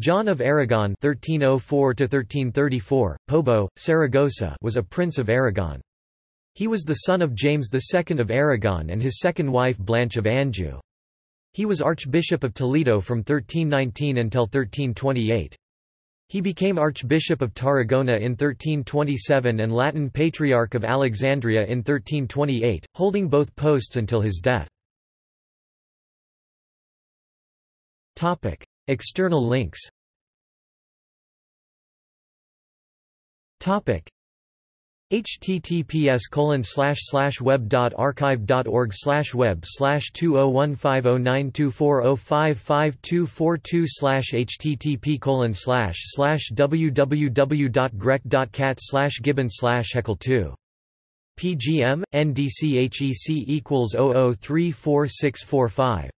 John of Aragon (1304–1334), Pobo, Saragossa, was a prince of Aragon. He was the son of James II of Aragon and his second wife Blanche of Anjou. He was Archbishop of Toledo from 1319 until 1328. He became Archbishop of Tarragona in 1327 and Latin Patriarch of Alexandria in 1328, holding both posts until his death. External links. Topic. https colon slash slash web dot archive dot org slash web slash two oh one five oh nine two four oh five five two four two slash http colon slash slash www dot grec dot cat slash gibbon slash heckle two. PGM, NDCHEC equals 00346445